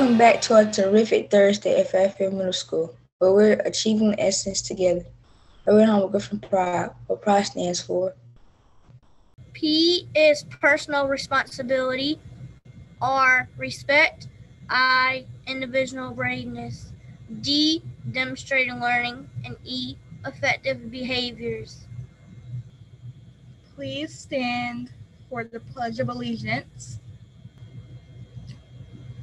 back to a terrific Thursday at Fairfield Middle School, where we're achieving excellence together. We're home with Griffin Pride, what Pride stands for. P is personal responsibility. R, respect. I, individual readiness. D, demonstrating learning. And E, effective behaviors. Please stand for the Pledge of Allegiance.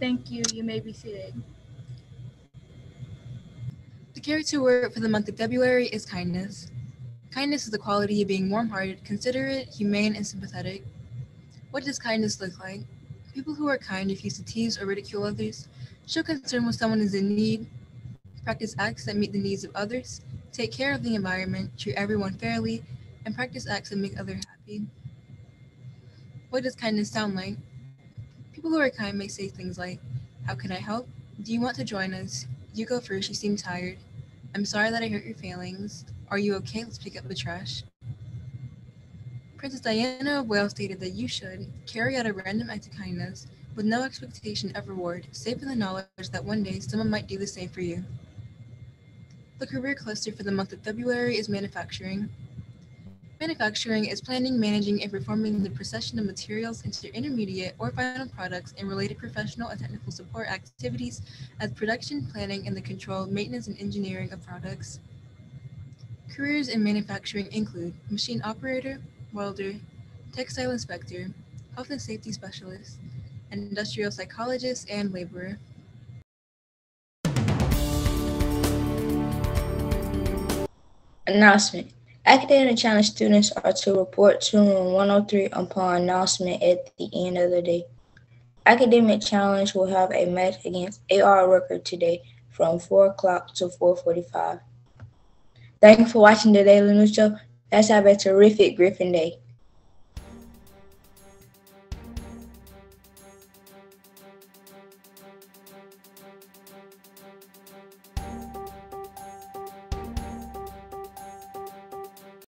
Thank you. You may be seated. The character word for the month of February is kindness. Kindness is the quality of being warm hearted, considerate, humane, and sympathetic. What does kindness look like? People who are kind refuse to tease or ridicule others, show concern when someone is in need, practice acts that meet the needs of others, take care of the environment, treat everyone fairly, and practice acts that make others happy. What does kindness sound like? People who are kind may say things like, How can I help? Do you want to join us? You go first, you seem tired. I'm sorry that I hurt your feelings. Are you okay? Let's pick up the trash. Princess Diana of Wales stated that you should carry out a random act of kindness with no expectation of reward, save for the knowledge that one day someone might do the same for you. The career cluster for the month of February is manufacturing. Manufacturing is planning, managing, and performing the procession of materials into intermediate or final products and related professional and technical support activities as production, planning, and the control, maintenance, and engineering of products. Careers in manufacturing include machine operator, welder, textile inspector, health and safety specialist, industrial psychologist, and laborer. Announcement. Academic Challenge students are to report to room 103 upon announcement at the end of the day. Academic Challenge will have a match against AR Record today from 4 o'clock to 4.45. Thank you for watching the Daily News Show. Let's have a terrific Griffin Day.